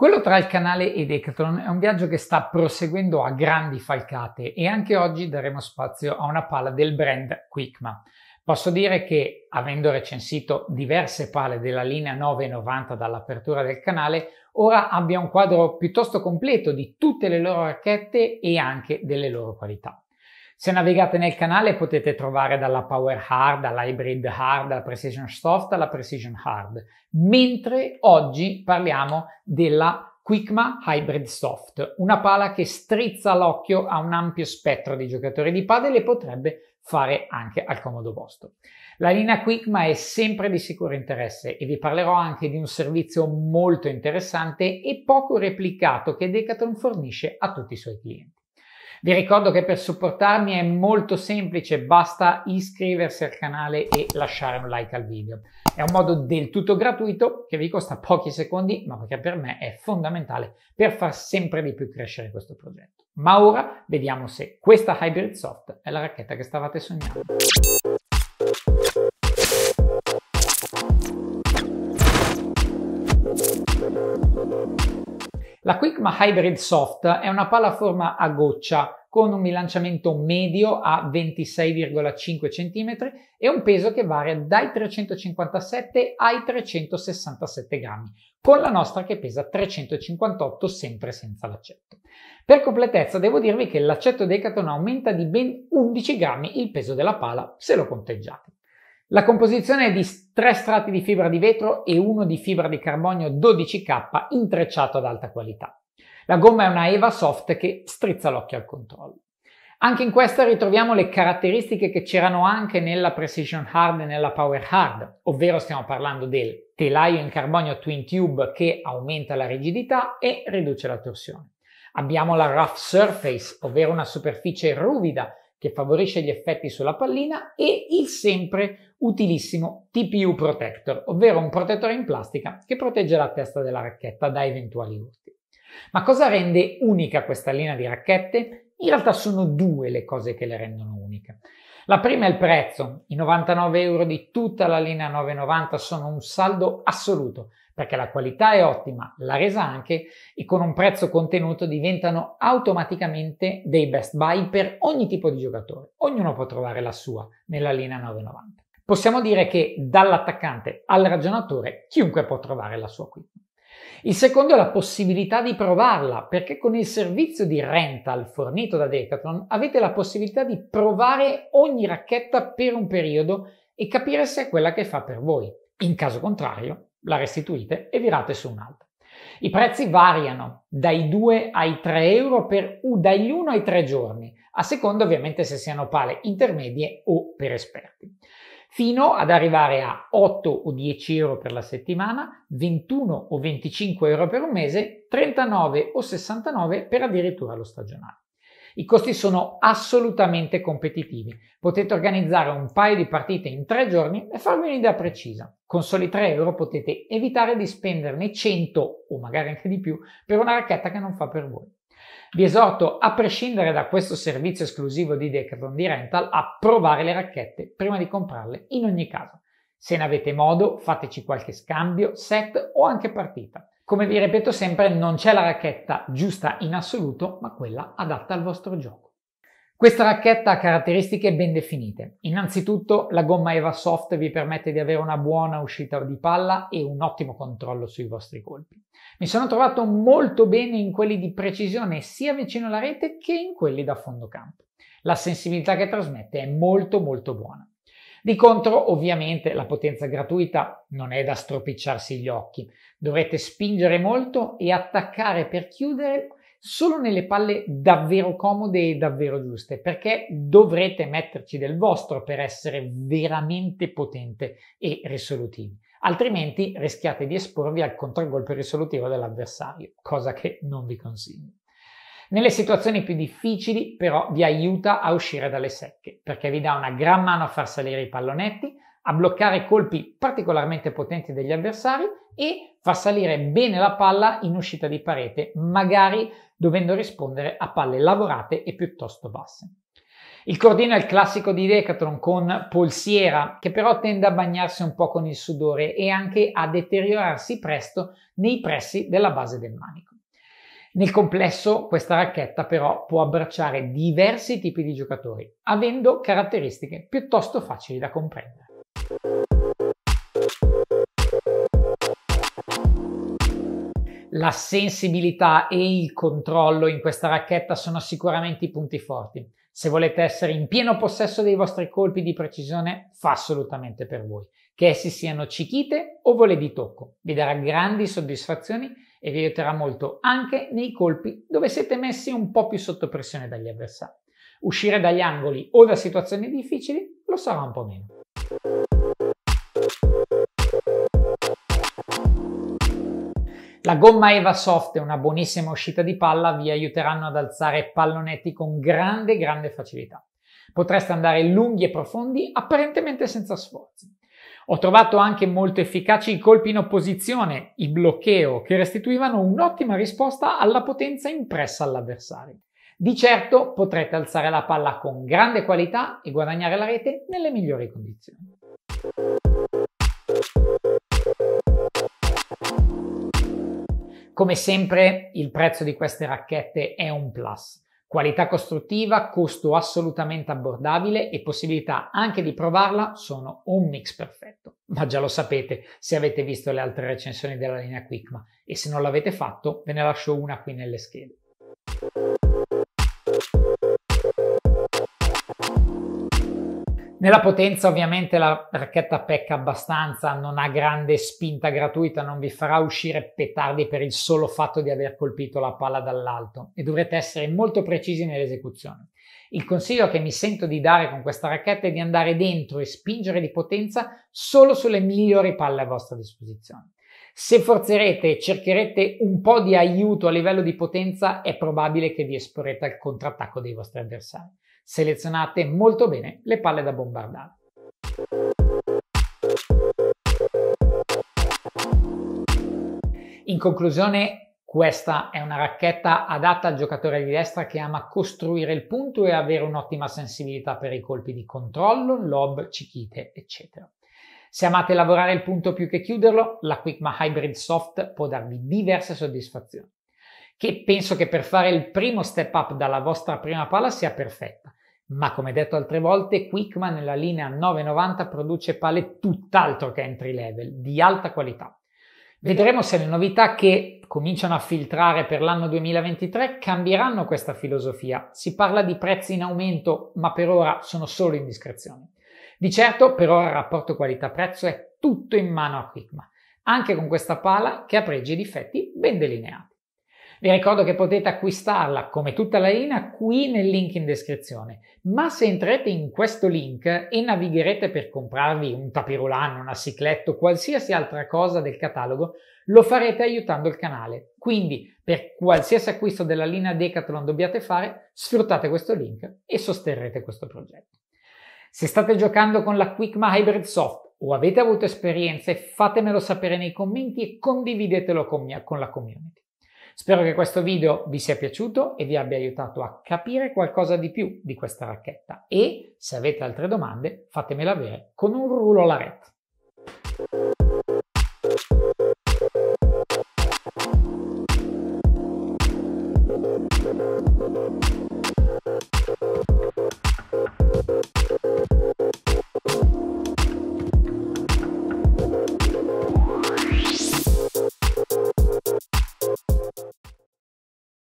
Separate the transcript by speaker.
Speaker 1: Quello tra il canale e Decathlon è un viaggio che sta proseguendo a grandi falcate e anche oggi daremo spazio a una pala del brand Quickma. Posso dire che, avendo recensito diverse pale della linea 990 dall'apertura del canale, ora abbia un quadro piuttosto completo di tutte le loro racchette e anche delle loro qualità. Se navigate nel canale potete trovare dalla Power Hard all'Hybrid Hard, dalla Precision Soft alla Precision Hard, mentre oggi parliamo della Quickma Hybrid Soft, una pala che strizza l'occhio a un ampio spettro di giocatori di padel e potrebbe fare anche al comodo vostro. La linea Quickma è sempre di sicuro interesse e vi parlerò anche di un servizio molto interessante e poco replicato che Decathlon fornisce a tutti i suoi clienti. Vi ricordo che per supportarmi è molto semplice, basta iscriversi al canale e lasciare un like al video. È un modo del tutto gratuito che vi costa pochi secondi, ma che per me è fondamentale per far sempre di più crescere questo progetto. Ma ora vediamo se questa Hybrid Soft è la racchetta che stavate sognando. La Quickma Hybrid Soft è una palla a forma a goccia con un bilanciamento medio a 26,5 cm e un peso che varia dai 357 ai 367 grammi, con la nostra che pesa 358 sempre senza l'accetto. Per completezza devo dirvi che l'accetto Decathlon aumenta di ben 11 grammi il peso della pala se lo conteggiate. La composizione è di tre strati di fibra di vetro e uno di fibra di carbonio 12K intrecciato ad alta qualità. La gomma è una Eva Soft che strizza l'occhio al controllo. Anche in questa ritroviamo le caratteristiche che c'erano anche nella Precision Hard e nella Power Hard, ovvero stiamo parlando del telaio in carbonio Twin Tube che aumenta la rigidità e riduce la torsione. Abbiamo la Rough Surface, ovvero una superficie ruvida che favorisce gli effetti sulla pallina e il sempre utilissimo TPU Protector, ovvero un protettore in plastica che protegge la testa della racchetta da eventuali urti. Ma cosa rende unica questa linea di racchette? In realtà sono due le cose che le rendono uniche. La prima è il prezzo. I 99 euro di tutta la linea 990 sono un saldo assoluto perché la qualità è ottima, la resa anche e con un prezzo contenuto diventano automaticamente dei best buy per ogni tipo di giocatore. Ognuno può trovare la sua nella linea 990. Possiamo dire che dall'attaccante al ragionatore chiunque può trovare la sua qui. Il secondo è la possibilità di provarla, perché con il servizio di rental fornito da Decathlon avete la possibilità di provare ogni racchetta per un periodo e capire se è quella che fa per voi. In caso contrario, la restituite e virate su un'altra. I prezzi variano dai 2 ai 3 euro per uh, dagli 1 ai 3 giorni, a seconda ovviamente se siano pale intermedie o per esperti, fino ad arrivare a 8 o 10 euro per la settimana, 21 o 25 euro per un mese, 39 o 69 per addirittura lo stagionale. I costi sono assolutamente competitivi. Potete organizzare un paio di partite in tre giorni e farvi un'idea precisa. Con soli 3 euro potete evitare di spenderne 100 o magari anche di più per una racchetta che non fa per voi. Vi esorto, a prescindere da questo servizio esclusivo di Decathlon di Rental, a provare le racchette prima di comprarle in ogni caso. Se ne avete modo, fateci qualche scambio, set o anche partita. Come vi ripeto sempre, non c'è la racchetta giusta in assoluto, ma quella adatta al vostro gioco. Questa racchetta ha caratteristiche ben definite. Innanzitutto la gomma Eva Soft vi permette di avere una buona uscita di palla e un ottimo controllo sui vostri colpi. Mi sono trovato molto bene in quelli di precisione sia vicino alla rete che in quelli da fondo campo. La sensibilità che trasmette è molto molto buona. Di contro, ovviamente, la potenza gratuita non è da stropicciarsi gli occhi. Dovrete spingere molto e attaccare per chiudere solo nelle palle davvero comode e davvero giuste, perché dovrete metterci del vostro per essere veramente potente e risolutivi. Altrimenti rischiate di esporvi al contragolpe risolutivo dell'avversario, cosa che non vi consiglio. Nelle situazioni più difficili però vi aiuta a uscire dalle secche perché vi dà una gran mano a far salire i pallonetti, a bloccare colpi particolarmente potenti degli avversari e far salire bene la palla in uscita di parete, magari dovendo rispondere a palle lavorate e piuttosto basse. Il cordino è il classico di Decathlon con polsiera che però tende a bagnarsi un po' con il sudore e anche a deteriorarsi presto nei pressi della base del manico. Nel complesso questa racchetta però può abbracciare diversi tipi di giocatori, avendo caratteristiche piuttosto facili da comprendere. La sensibilità e il controllo in questa racchetta sono sicuramente i punti forti. Se volete essere in pieno possesso dei vostri colpi di precisione, fa assolutamente per voi. Che essi siano cichite o vole di tocco, vi darà grandi soddisfazioni e vi aiuterà molto anche nei colpi dove siete messi un po' più sotto pressione dagli avversari. Uscire dagli angoli o da situazioni difficili lo sarà un po' meno. La gomma Eva Soft e una buonissima uscita di palla vi aiuteranno ad alzare pallonetti con grande grande facilità. Potreste andare lunghi e profondi apparentemente senza sforzi. Ho trovato anche molto efficaci i colpi in opposizione, il bloccheo, che restituivano un'ottima risposta alla potenza impressa all'avversario. Di certo potrete alzare la palla con grande qualità e guadagnare la rete nelle migliori condizioni. Come sempre il prezzo di queste racchette è un plus. Qualità costruttiva, costo assolutamente abbordabile e possibilità anche di provarla sono un mix perfetto. Ma già lo sapete se avete visto le altre recensioni della linea Quickma e se non l'avete fatto ve ne lascio una qui nelle schede. Nella potenza ovviamente la racchetta pecca abbastanza, non ha grande spinta gratuita, non vi farà uscire petardi per il solo fatto di aver colpito la palla dall'alto e dovrete essere molto precisi nell'esecuzione. Il consiglio che mi sento di dare con questa racchetta è di andare dentro e spingere di potenza solo sulle migliori palle a vostra disposizione. Se forzerete e cercherete un po' di aiuto a livello di potenza, è probabile che vi esporrete al contrattacco dei vostri avversari selezionate molto bene le palle da bombardare. In conclusione, questa è una racchetta adatta al giocatore di destra che ama costruire il punto e avere un'ottima sensibilità per i colpi di controllo, lob, cichite, eccetera. Se amate lavorare il punto più che chiuderlo, la Quickma Hybrid Soft può darvi diverse soddisfazioni. Che penso che per fare il primo step up dalla vostra prima palla sia perfetta ma come detto altre volte, Quickman nella linea 990 produce pale tutt'altro che entry level, di alta qualità. Vedremo se le novità che cominciano a filtrare per l'anno 2023 cambieranno questa filosofia. Si parla di prezzi in aumento, ma per ora sono solo indiscrezioni. Di certo, per ora il rapporto qualità-prezzo è tutto in mano a Quickman, anche con questa pala che ha pregi e difetti ben delineati. Vi ricordo che potete acquistarla come tutta la linea qui nel link in descrizione, ma se entrete in questo link e navigherete per comprarvi un tapirulano, una cicletta o qualsiasi altra cosa del catalogo, lo farete aiutando il canale. Quindi per qualsiasi acquisto della linea Decathlon dobbiate fare, sfruttate questo link e sosterrete questo progetto. Se state giocando con la Quickma Hybrid Soft o avete avuto esperienze, fatemelo sapere nei commenti e condividetelo con, mia, con la community. Spero che questo video vi sia piaciuto e vi abbia aiutato a capire qualcosa di più di questa racchetta e se avete altre domande fatemela avere con un rulo alla rete.